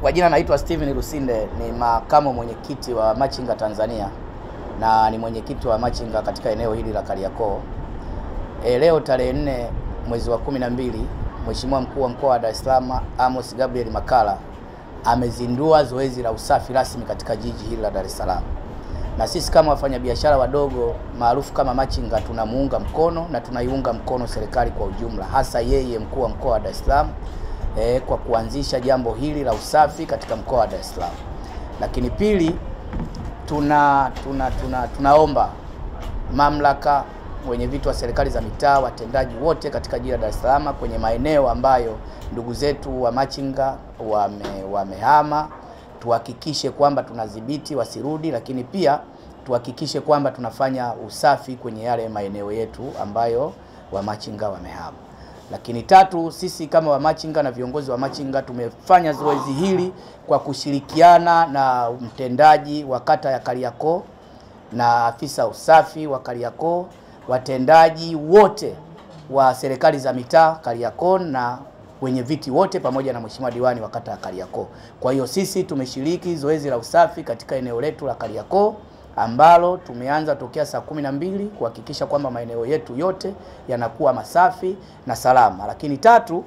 Kwa jina naitwa Steven Rusinde, ni makamu mwenyekiti wa Machinga Tanzania na ni mwenyekiti wa Machinga katika eneo hili la Kariakoo. E, leo tarehe nne mwezi wa kumi na mbili Mheshimiwa mkuu wa mkoa wa Dar es Salaam Amos Gabriel makala amezindua zoezi la usafi rasmi katika jiji hili la Dar es Salaam, na sisi kama wafanyabiashara wadogo maarufu kama Machinga tunamuunga mkono na tunaiunga mkono serikali kwa ujumla, hasa yeye mkuu wa mkoa wa Dar es Salaam e, kwa kuanzisha jambo hili la usafi katika mkoa wa Dar es Salaam. Lakini pili, tuna, tuna, tuna tunaomba mamlaka wenye vitu wa serikali za mitaa, watendaji wote katika jiji la Dar es Salaam kwenye maeneo ambayo ndugu zetu wa machinga wame, wamehama, tuhakikishe kwamba tunadhibiti wasirudi, lakini pia tuhakikishe kwamba tunafanya usafi kwenye yale maeneo yetu ambayo wamachinga wamehama. Lakini tatu, sisi kama wamachinga na viongozi wa machinga tumefanya zoezi hili kwa kushirikiana na mtendaji wa kata ya Kariakoo na afisa usafi wa Kariakoo, watendaji wote wa serikali za mitaa Kariakoo na wenye viti wote pamoja na mheshimiwa diwani wa kata ya Kariakoo. Kwa hiyo sisi tumeshiriki zoezi la usafi katika eneo letu la Kariakoo ambalo tumeanza tokea saa kumi na mbili kuhakikisha kwamba maeneo yetu yote yanakuwa masafi na salama. Lakini tatu,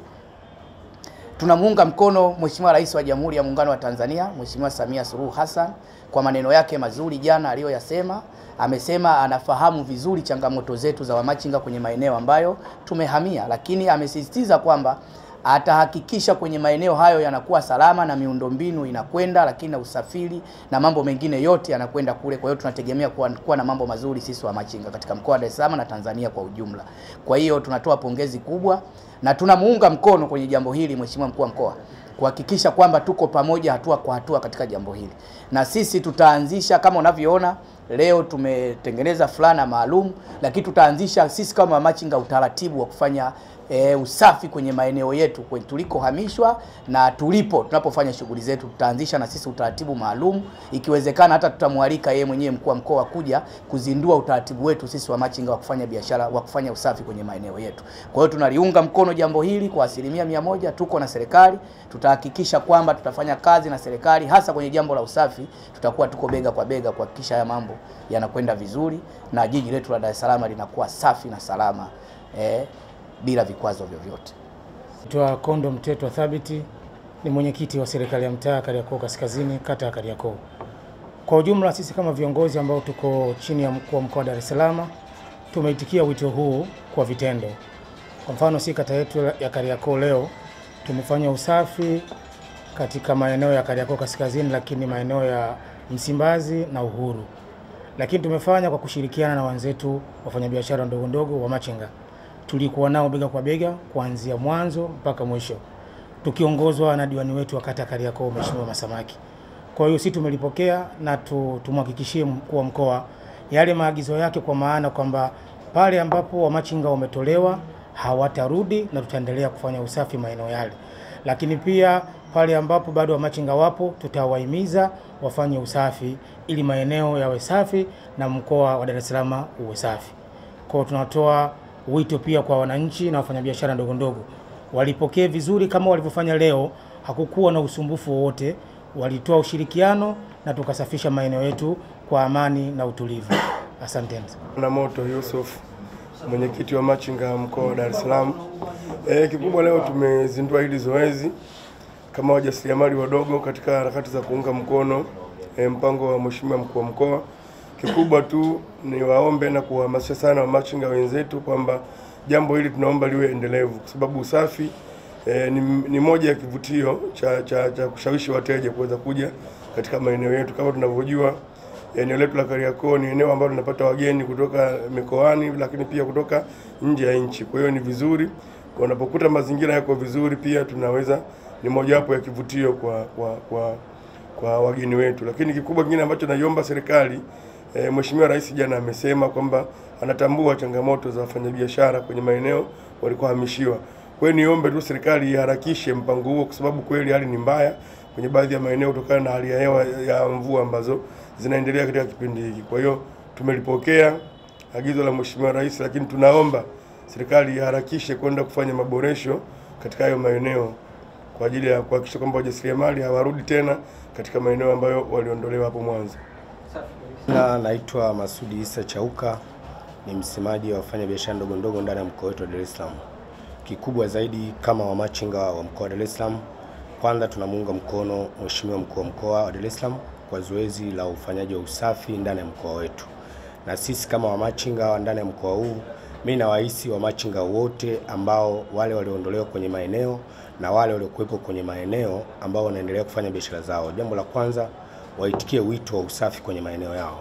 tunamuunga mkono Mheshimiwa Rais wa Jamhuri ya Muungano wa Tanzania Mheshimiwa Samia Suluhu Hassan kwa maneno yake mazuri jana aliyoyasema. Amesema anafahamu vizuri changamoto zetu za wamachinga kwenye maeneo ambayo tumehamia, lakini amesisitiza kwamba atahakikisha kwenye maeneo hayo yanakuwa salama na miundombinu inakwenda, lakini na usafiri na mambo mengine yote yanakwenda kule. Kwa hiyo tunategemea kuwa, kuwa na mambo mazuri sisi wa machinga katika mkoa wa Dar es Salaam na Tanzania kwa ujumla. Kwa hiyo tunatoa pongezi kubwa na tunamuunga mkono kwenye jambo hili Mheshimiwa mkuu wa mkoa kuhakikisha kwamba tuko pamoja hatua kwa hatua katika jambo hili, na sisi tutaanzisha kama unavyoona leo tumetengeneza fulana maalum, lakini tutaanzisha sisi kama machinga utaratibu wa kufanya e, usafi kwenye maeneo yetu kwenye tulikohamishwa na tulipo tunapofanya shughuli zetu. Tutaanzisha na sisi utaratibu maalum, ikiwezekana hata tutamwalika yeye mwenyewe mkuu wa mkoa kuja kuzindua utaratibu wetu sisi wa machinga wa kufanya biashara wa kufanya usafi kwenye maeneo yetu. Kwa hiyo tunaliunga mkono jambo hili kwa asilimia mia moja. Tuko na serikali, tutahakikisha kwamba tutafanya kazi na serikali, hasa kwenye jambo la usafi. Tutakuwa tuko bega kwa bega kuhakikisha haya mambo yanakwenda vizuri na jiji letu la Dar es Salaam linakuwa safi na salama eh, bila vikwazo vyovyote. Naitwa Kondo Mtetwa Thabiti, ni mwenyekiti wa serikali ya mtaa Kariakoo Kaskazini, kata ya Kariakoo. Kwa ujumla, sisi kama viongozi ambao tuko chini ya mkuu wa mkoa wa Dar es Salaam tumeitikia wito huu kwa vitendo. Kwa mfano, si kata yetu ya Kariakoo leo tumefanya usafi katika maeneo ya Kariakoo Kaskazini, lakini maeneo ya Msimbazi na Uhuru, lakini tumefanya kwa kushirikiana na wenzetu wafanyabiashara ndogo ndogo wa machinga tulikuwa nao bega kwa bega kuanzia mwanzo mpaka mwisho, tukiongozwa na diwani wetu wa kata Kariakoo, Mheshimiwa Masamaki. Kwa hiyo sisi tumelipokea na tumhakikishie mkuu wa mkoa yale maagizo yake, kwa maana kwamba pale ambapo wamachinga wametolewa hawatarudi na tutaendelea kufanya usafi maeneo yale, lakini pia pale ambapo bado wamachinga wapo tutawahimiza wafanye usafi ili maeneo yawe safi na mkoa wa Dar es Salaam uwe safi. Kwa tunatoa wito pia kwa wananchi na wafanyabiashara ndogo ndogo walipokee vizuri kama walivyofanya leo. Hakukuwa na usumbufu wowote, walitoa ushirikiano na tukasafisha maeneo yetu kwa amani na utulivu. Asanteni. Na moto Yusuf, mwenyekiti wa machinga mkoa wa Dar es Salaam. E, kikubwa leo tumezindua hili zoezi kama wajasiriamali wadogo katika harakati za kuunga mkono e, mpango wa mheshimiwa mkuu wa mkoa. Kikubwa tu ni waombe na kuhamasisha sana wamachinga wenzetu kwamba jambo hili tunaomba liwe endelevu, kwa sababu usafi e, ni, ni moja ya kivutio cha, cha, cha kushawishi wateja kuweza kuja katika maeneo yetu. Kama tunavyojua eneo letu la Kariakoo ni eneo ambalo linapata wageni kutoka mikoani, lakini pia kutoka nje ya nchi. Kwa hiyo ni vizuri wanapokuta mazingira yako vizuri, pia tunaweza ni mojawapo ya kivutio kwa, kwa, kwa, kwa wageni wetu. Lakini kikubwa kingine ambacho naiomba serikali E, Mheshimiwa Rais jana amesema kwamba anatambua changamoto za wafanyabiashara kwenye maeneo walikohamishiwa. Kwa hiyo niombe tu serikali iharakishe mpango huo, kwa sababu kweli hali ni mbaya kwenye baadhi ya maeneo kutokana na hali ya hewa ya mvua ambazo zinaendelea katika kipindi hiki. Kwa hiyo tumelipokea agizo la Mheshimiwa Rais, lakini tunaomba serikali iharakishe kwenda kufanya maboresho katika hayo maeneo kwa ajili ya kuhakikisha kwamba wajasiriamali hawarudi tena katika maeneo ambayo waliondolewa hapo mwanzo. Na naitwa Masudi Isa Chauka, ni msemaji wa wafanya biashara ndogo ndogo ndani ya mkoa wetu wa Dar es Salaam. Kikubwa zaidi kama wamachinga wa mkoa wa Dar es Salaam, kwanza tunamuunga mkono Mheshimiwa mkuu wa mkoa wa Dar es Salaam kwa zoezi la ufanyaji wa usafi ndani ya mkoa wetu, na sisi kama wamachinga wa ndani ya mkoa huu, mimi nawahisi wamachinga wote ambao wale walioondolewa kwenye maeneo na wale waliokuwepo kwenye maeneo ambao wanaendelea kufanya biashara zao, jambo la kwanza waitikie wito wa usafi kwenye maeneo yao,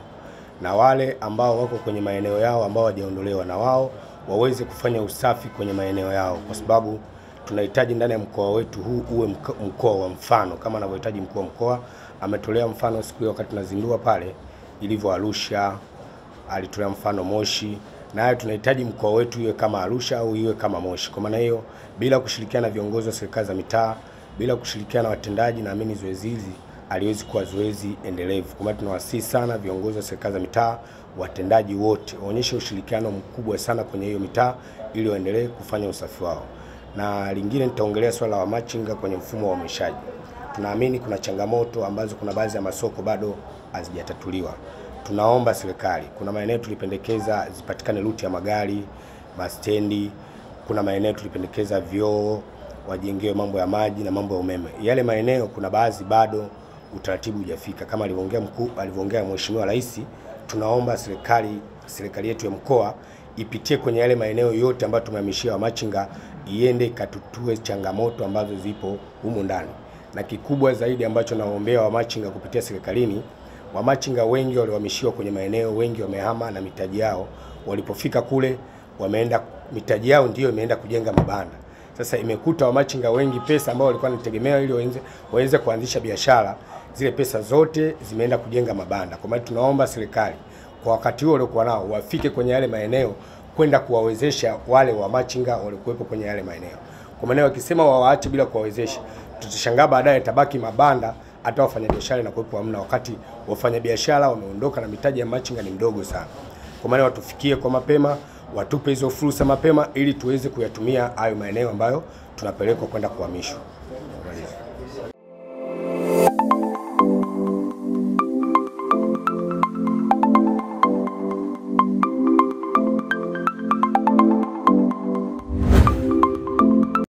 na wale ambao wako kwenye maeneo yao ambao hawajaondolewa na wao waweze kufanya usafi kwenye maeneo yao, kwa sababu tunahitaji ndani ya mkoa wetu huu uwe mkoa wa mfano kama anavyohitaji mkuu wa mkoa. Ametolea mfano siku hiyo wakati tunazindua pale ilivyo Arusha, alitolea mfano Moshi, nayo tunahitaji mkoa wetu iwe kama Arusha au iwe kama Moshi. Kwa maana hiyo, bila kushirikiana na viongozi wa serikali za mitaa, bila kushirikiana na watendaji, naamini zoezi hili aliwezi kuwa zoezi endelevu. Kwa maana tunawasihi sana viongozi wa serikali za mitaa, watendaji wote waonyeshe ushirikiano mkubwa sana kwenye hiyo mitaa ili waendelee kufanya usafi wao. Na lingine nitaongelea swala la wamachinga kwenye mfumo wa umeshaji. Tunaamini kuna changamoto ambazo kuna baadhi ya masoko bado hazijatatuliwa. Tunaomba serikali, kuna maeneo tulipendekeza zipatikane ruti ya magari, mastendi, kuna maeneo tulipendekeza vyoo, wajengewe mambo ya maji na mambo ya umeme. Yale maeneo kuna baadhi bado utaratibu hujafika, kama alivyoongea mkuu, alivyoongea Mheshimiwa Rais, tunaomba serikali serikali yetu ya mkoa ipitie kwenye yale maeneo yote ambayo tumehamishia wamachinga, iende ikatutue changamoto ambazo zipo humu ndani, na kikubwa zaidi ambacho nawaombea wamachinga kupitia serikalini, wamachinga wengi waliohamishiwa kwenye maeneo, wengi wamehama na mitaji yao, walipofika kule wameenda mitaji yao ndiyo imeenda kujenga mabanda. Sasa imekuta wamachinga wengi pesa ambao walikuwa wanategemea ili waweze, waweze kuanzisha biashara, zile pesa zote zimeenda kujenga mabanda. Kwa maana tunaomba serikali kwa wakati huo waliokuwa nao wafike kwenye yale maeneo kwenda kuwawezesha wale wa machinga waliokuwepo kwenye yale maeneo. Kwa maana wakisema wawaache bila kuwawezesha, tutashangaa baadaye tabaki mabanda hata wafanyabiashara inakuwepo hamna, wakati wafanyabiashara wameondoka na mitaji ya machinga ni mdogo sana. Kwa maana watufikie kwa mapema, watupe hizo fursa mapema, ili tuweze kuyatumia hayo maeneo ambayo tunapelekwa kwenda kuhamishwa.